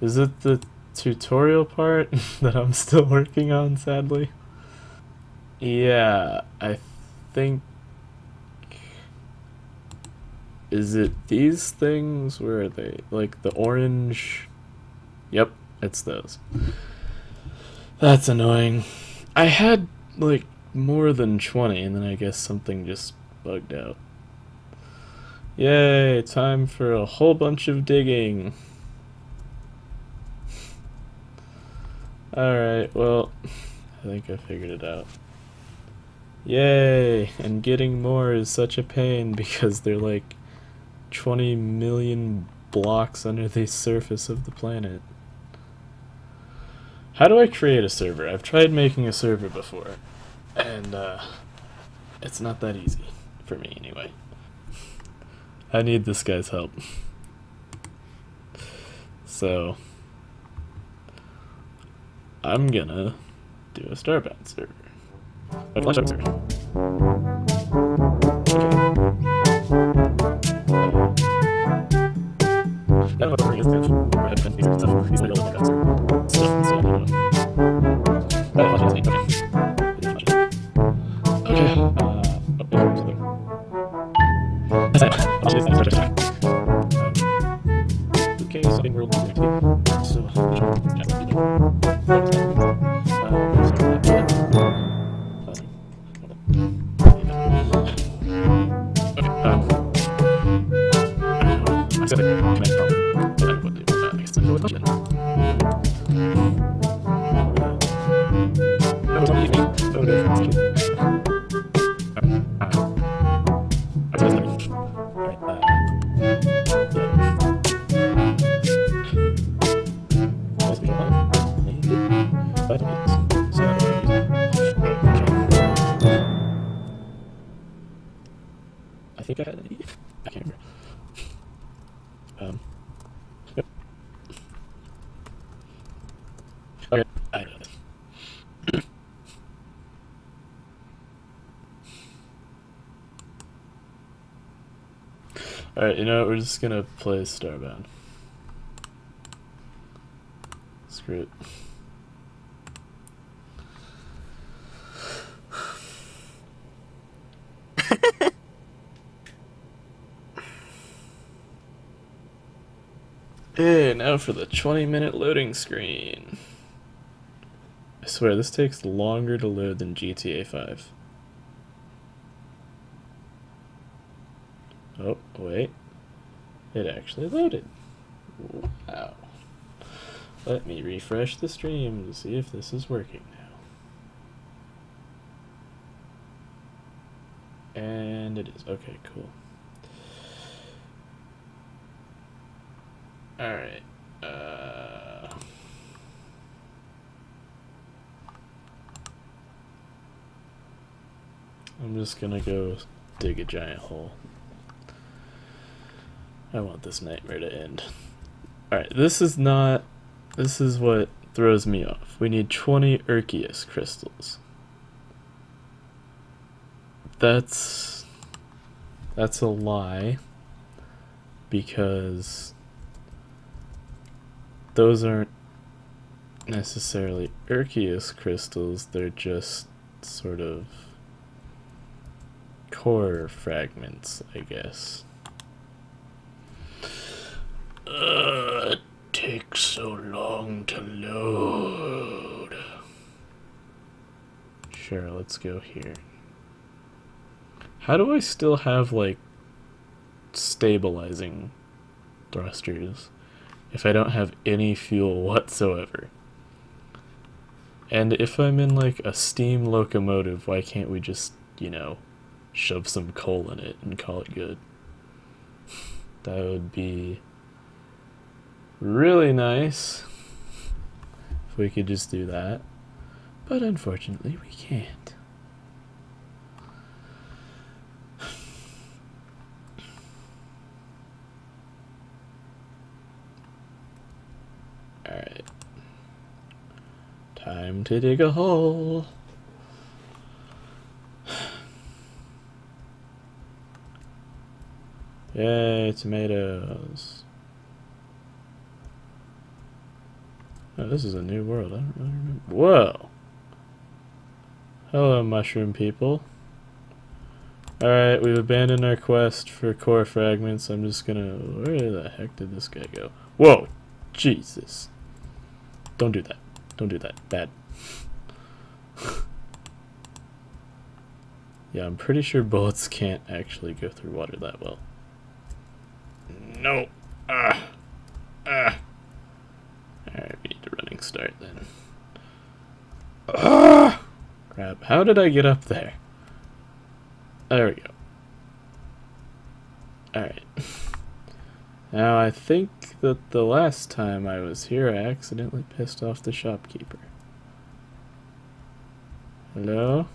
Is it the tutorial part that I'm still working on, sadly? Yeah, I think. Is it these things? Where are they? Like the orange. Yep, it's those. That's annoying. I had like more than 20, and then I guess something just bugged out. Yay, time for a whole bunch of digging. Alright, well, I think I figured it out. Yay! And getting more is such a pain because they're like 20 million blocks under the surface of the planet. How do I create a server? I've tried making a server before, and uh, it's not that easy, for me anyway. I need this guy's help. So, I'm gonna do a Starbound server. A Flash server. I don't know Alright, you know what? We're just gonna play Starbound. Screw it. Hey, now for the 20 minute loading screen. I swear, this takes longer to load than GTA 5. Oh, wait. It actually loaded. Wow. Let me refresh the stream to see if this is working now. And it is. Okay, cool. Alright. Uh... I'm just gonna go dig a giant hole. I want this nightmare to end. Alright, this is not. This is what throws me off. We need 20 Erchius crystals. That's. That's a lie. Because. Those aren't necessarily Erchius crystals, they're just sort of core fragments, I guess. Uh, it takes so long to load. Sure, let's go here. How do I still have, like, stabilizing thrusters if I don't have any fuel whatsoever? And if I'm in, like, a steam locomotive, why can't we just, you know, shove some coal in it and call it good? That would be really nice if we could just do that. But unfortunately, we can't. Alright. Time to dig a hole. Yay, tomatoes. Oh, this is a new world. I don't really remember. Whoa. Hello, mushroom people. Alright, we've abandoned our quest for core fragments. I'm just gonna... Where the heck did this guy go? Whoa! Jesus. Don't do that. Don't do that. Bad. yeah, I'm pretty sure bullets can't actually go through water that well. No. Ah. Ah. Alright, we need a running start then. Ah! Crap. How did I get up there? There we go. Alright. Now I think that the last time I was here I accidentally pissed off the shopkeeper. Hello?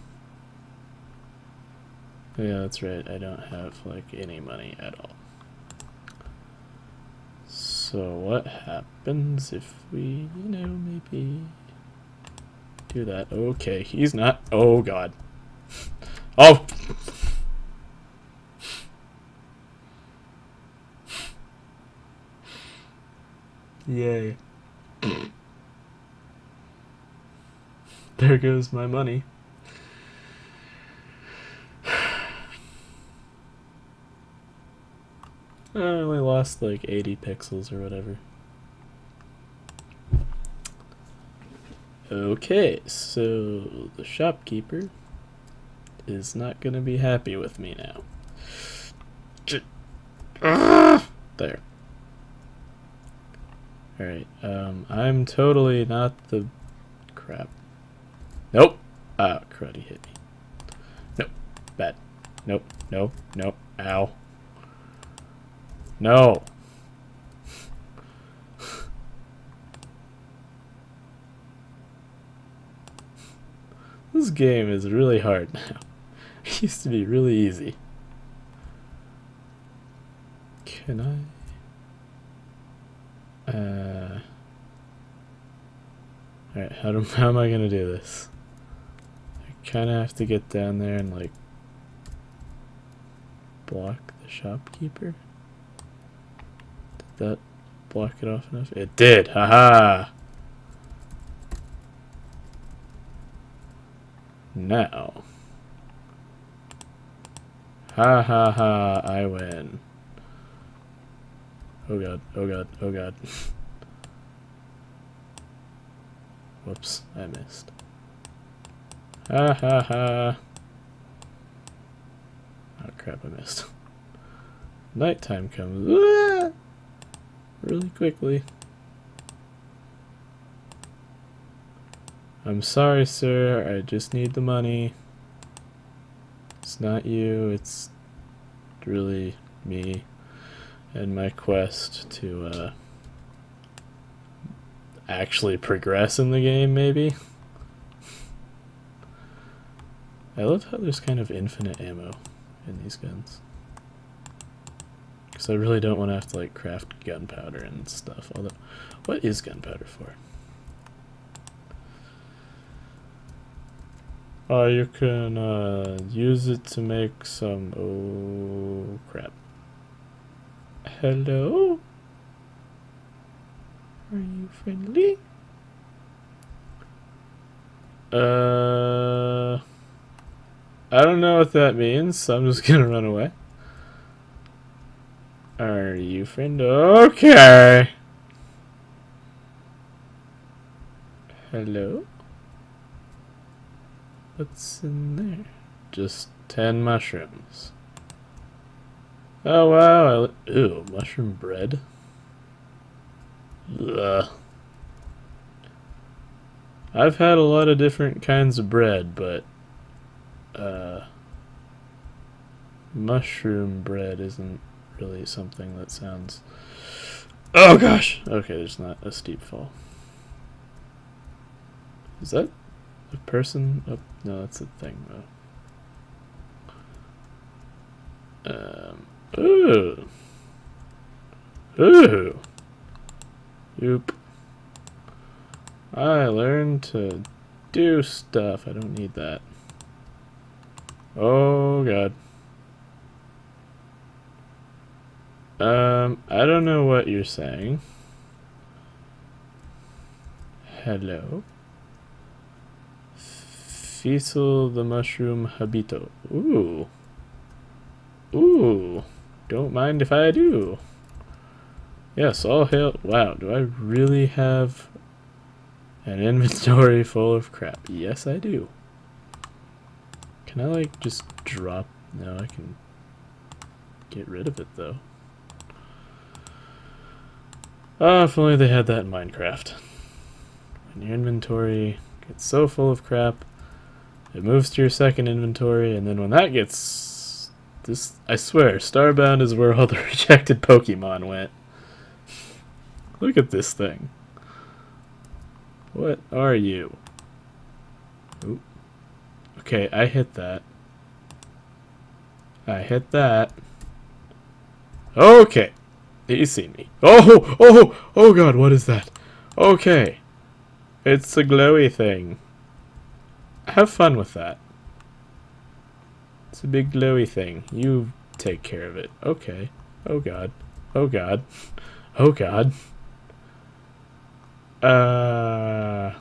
Yeah, that's right. I don't have, like, any money at all. So what happens if we, you know, maybe do that? Okay, he's not. Oh, God. oh! Yay. there goes my money. I like 80 pixels or whatever. Okay, so the shopkeeper is not going to be happy with me now. There. Alright, um, I'm totally not the... Crap. Nope! Ah, crud, he hit me. Nope. Bad. Nope. No. Nope. Ow. No! this game is really hard now. It used to be really easy. Can I... Uh, Alright, how, do, how am I gonna do this? I kinda have to get down there and like block the shopkeeper? That block it off enough? It did! Haha! Now. Ha ha ha, I win. Oh god, oh god, oh god. Whoops, I missed. Ha ha ha. Oh crap, I missed. Nighttime comes! really quickly. I'm sorry, sir. I just need the money. It's not you, it's really me and my quest to uh, actually progress in the game, maybe. I love how there's kind of infinite ammo in these guns. Because I really don't want to have to like craft gunpowder and stuff. Although, what is gunpowder for? Oh, you can uh, use it to make some... Oh, crap. Hello? Are you friendly? Uh, I don't know what that means, so I'm just gonna run away. Are you friend? Okay. Hello? What's in there? Just ten mushrooms. Oh wow, I, ew, mushroom bread. Ugh. I've had a lot of different kinds of bread, but uh, mushroom bread isn't really something that sounds. Oh gosh! Okay, there's not a steep fall. Is that a person? Oh, no, that's a thing though. Um. Ooh. Ooh. Oop. I learned to do stuff. I don't need that. Oh, God. Um, I don't know what you're saying. Hello. Feasel the mushroom habito. Ooh. Ooh. Don't mind if I do. Yes, all hail. Wow, do I really have an inventory full of crap? Yes, I do. Can I, like, just drop? No, I can get rid of it, though. Ah, if only they had that in Minecraft. When your inventory gets so full of crap, it moves to your second inventory, and then when that gets... This, I swear, Starbound is where all the rejected Pokemon went. Look at this thing. What are you? Oop. Okay, I hit that. I hit that. Okay. You see me. Oh, oh, oh god, what is that? Okay. It's a glowy thing. Have fun with that. It's a big glowy thing. You take care of it. Okay. Oh god. Oh god. Oh god. Uh...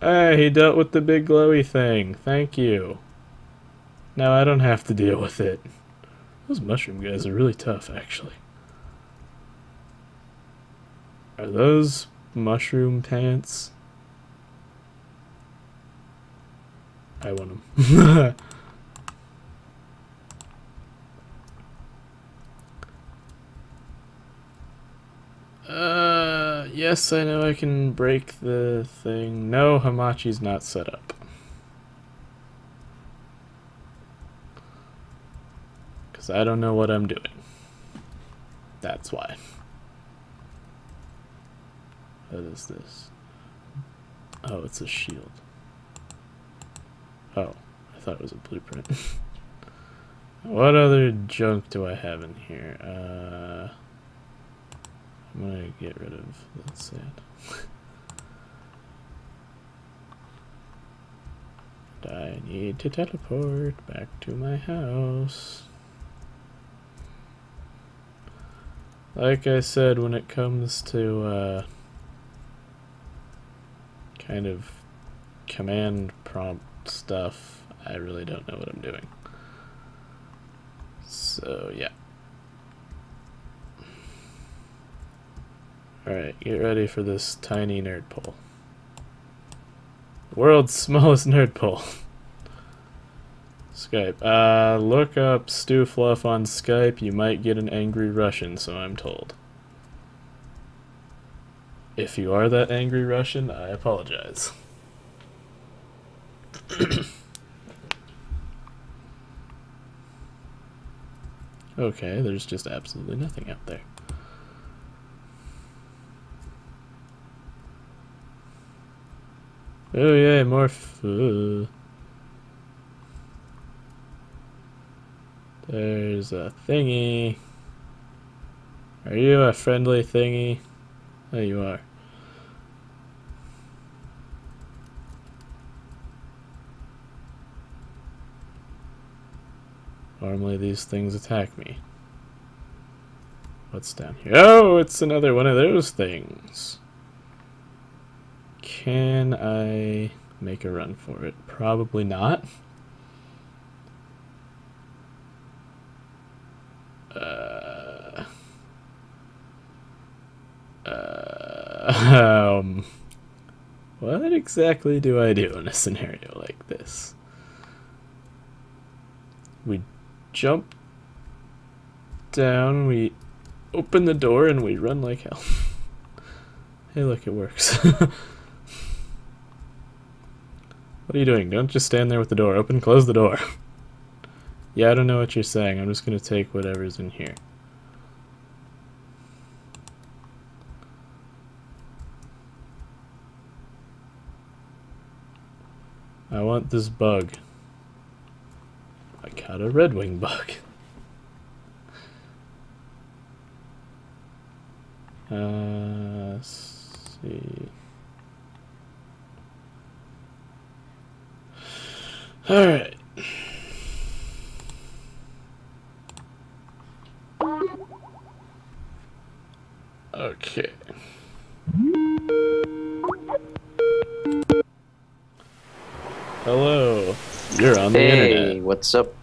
Hey, he dealt with the big glowy thing. Thank you. Now I don't have to deal with it. Those mushroom guys are really tough, actually. Are those mushroom pants? I want them. uh, yes, I know I can break the thing. No, Hamachi's not set up. Because I don't know what I'm doing. That's why. What is this? Oh, it's a shield. Oh, I thought it was a blueprint. what other junk do I have in here? Uh, I'm gonna get rid of the sand. I need to teleport back to my house. Like I said, when it comes to uh, kind of command prompt stuff, I really don't know what I'm doing. So, yeah. Alright, get ready for this tiny nerd pole. World's smallest nerd pole. Skype. Uh, look up Stu Fluff on Skype. You might get an angry Russian, so I'm told. If you are that angry Russian, I apologize. okay, there's just absolutely nothing out there. Oh yeah, more food. There's a thingy. Are you a friendly thingy? There you are. Normally these things attack me. What's down here? Oh, it's another one of those things. Can I make a run for it? Probably not. Uh, uh, um, what exactly do I do in a scenario like this? We jump down, we open the door, and we run like hell. hey, look, it works. what are you doing? Don't just stand there with the door open, close the door. yeah, I don't know what you're saying. I'm just going to take whatever's in here. I want this bug. I got a red wing bug. Uh, see. All what's up?